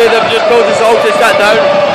three of them just pulled the Salter sat down.